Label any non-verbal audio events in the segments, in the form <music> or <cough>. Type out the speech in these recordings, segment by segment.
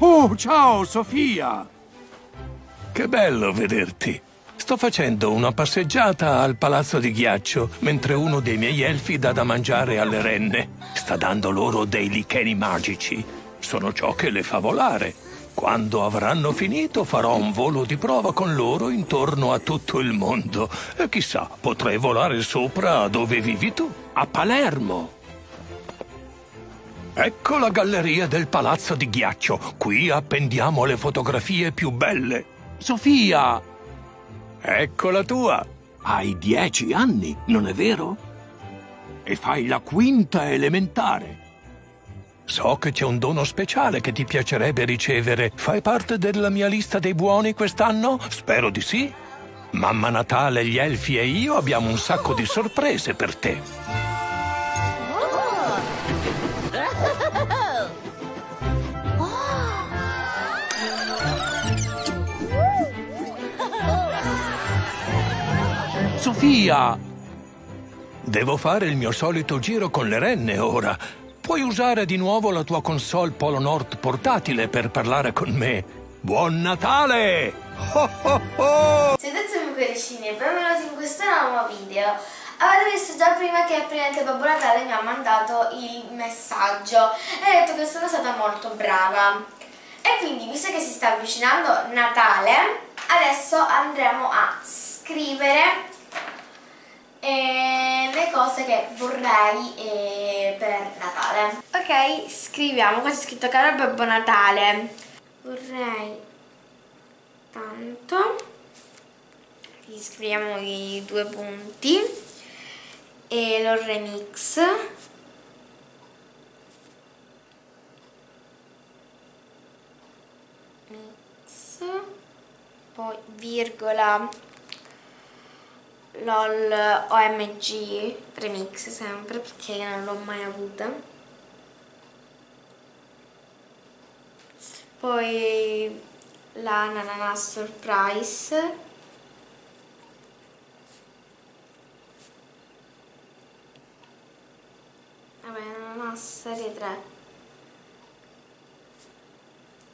Oh, ciao Sofia! Che bello vederti. Sto facendo una passeggiata al palazzo di ghiaccio mentre uno dei miei elfi dà da mangiare alle renne. Sta dando loro dei licheni magici. Sono ciò che le fa volare. Quando avranno finito farò un volo di prova con loro intorno a tutto il mondo. E chissà, potrei volare sopra dove vivi tu, a Palermo. Ecco la galleria del palazzo di ghiaccio. Qui appendiamo le fotografie più belle. Sofia! Ecco la tua. Hai dieci anni, non è vero? E fai la quinta elementare. So che c'è un dono speciale che ti piacerebbe ricevere. Fai parte della mia lista dei buoni quest'anno? Spero di sì. Mamma Natale, gli elfi e io abbiamo un sacco di sorprese per te. Sofia! Devo fare il mio solito giro con le renne ora. Puoi usare di nuovo la tua console Polo Nord portatile per parlare con me. Buon Natale! Oh oh oh! Siete miei cuoricini e benvenuti in questo nuovo video. Avete visto già prima che praticamente Babbo Natale mi ha mandato il messaggio e ha detto che sono stata molto brava. E quindi, visto che si sta avvicinando Natale, adesso andremo a scrivere eh, le cose che vorrei eh, per Natale. Ok, scriviamo, qua c'è scritto caro Babbo Natale. Vorrei tanto, qui scriviamo i due punti, e lo remix. Mix, poi virgola LOL OMG remix sempre perché non l'ho mai avuta. Poi la Nananas Surprise. Vabbè Nananas serie 3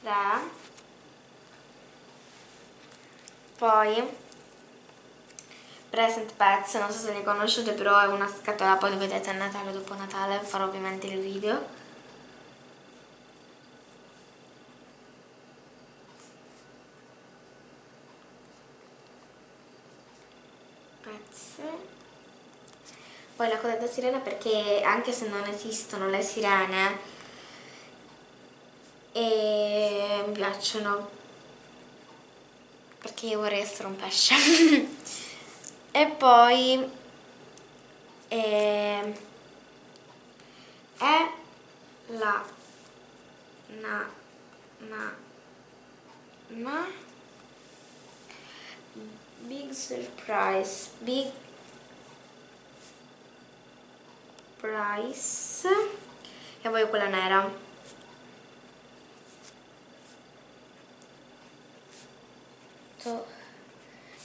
3 poi Present Pets, non so se li conoscete però è una scatola, poi lo vedete a Natale dopo Natale, farò ovviamente il video. Pets. Poi la coda da sirena perché anche se non esistono le sirene e mi piacciono perché io vorrei essere un pesce <laughs> e poi eh, è la na na na. Big surprise big price. E poi quella nera.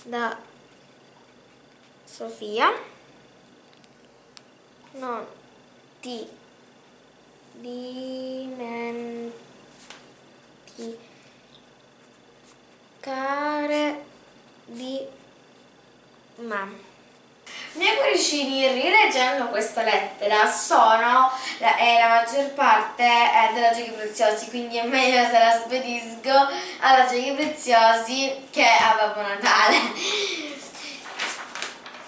Da Sofia non ti dimenticare di me. miei cuoricini, rileggendo questa lettera, sono, la, eh, la maggior parte è della Giochi Preziosi, quindi è meglio se la spedisco alla Giochi Preziosi che a Babbo Natale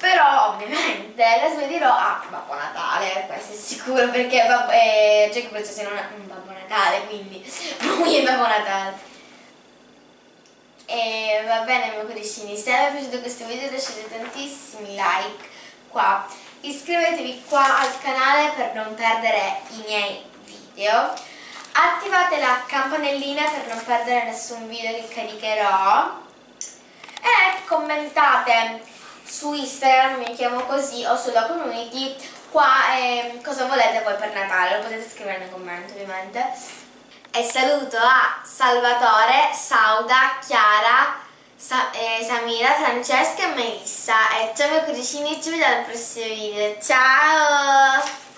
però ovviamente le svedirò a Babbo Natale, questo è sicuro perché Babbo, eh, Jack Preziosi non è un Babbo Natale, quindi lui è Babbo Natale. E va bene miei cuoricini, se vi è piaciuto questo video lasciate tantissimi like qua, iscrivetevi qua al canale per non perdere i miei video, attivate la campanellina per non perdere nessun video che caricherò. E commentate su Instagram mi chiamo così o sulla community. Qua eh, cosa volete voi per Natale? Lo potete scrivere nei commenti ovviamente. E saluto a Salvatore, Sauda, Chiara Sa eh, Samira, Francesca e Melissa. E ciao miei cuoricini ci vediamo al prossimo video. Ciao